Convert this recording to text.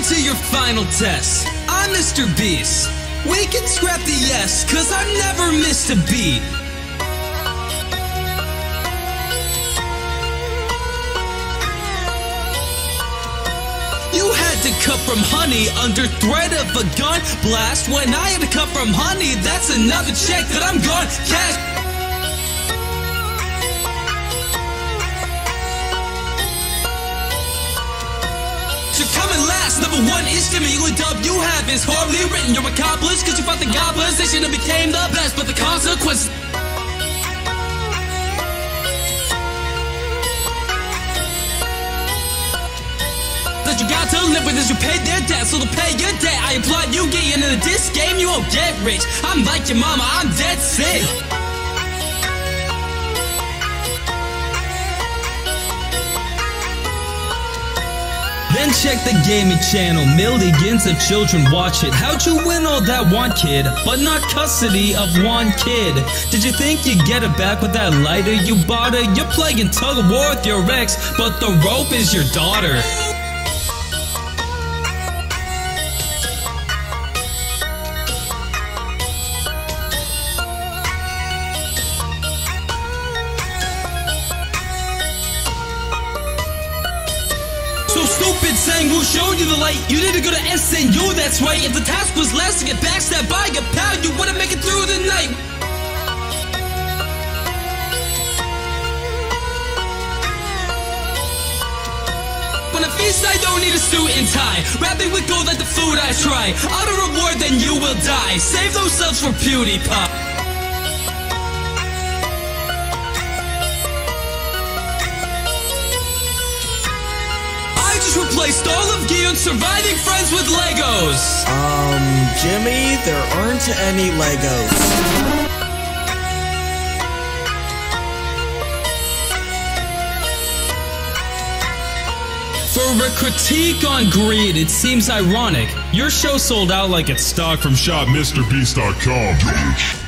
Welcome to your final test. I'm Mr. Beast. We can scrap the yes, cause I've never missed a beat. You had to cut from honey under threat of a gun blast. When I had to cut from honey, that's another check that I'm gone cash. Last. Number one is me, only dub you have is horribly written. You're accomplished cause you fought the goblins. They should have became the best, but the consequences. That you got to live with as you pay their debt, so to pay your debt, I applaud you getting into this game. You won't get rich. I'm like your mama, I'm dead sick. Then check the gaming channel, millions of children watch it. How'd you win all that one kid, but not custody of one kid? Did you think you'd get it back with that lighter you bought her? You're playing tug of war with your ex, but the rope is your daughter. Stupid saying who showed you the light? You need to go to SNU, that's right. If the task was less to get backstabbed by a pal, you wouldn't make it through the night. When I feast, I don't need a suit and tie. Rapping with gold like the food I try. Out of reward, then you will die. Save those subs for PewDiePie. Replaced all of Gi-hun's surviving friends with Legos. Um, Jimmy, there aren't any Legos. For a critique on greed, it seems ironic. Your show sold out like it's stock from ShopMrBeast.com.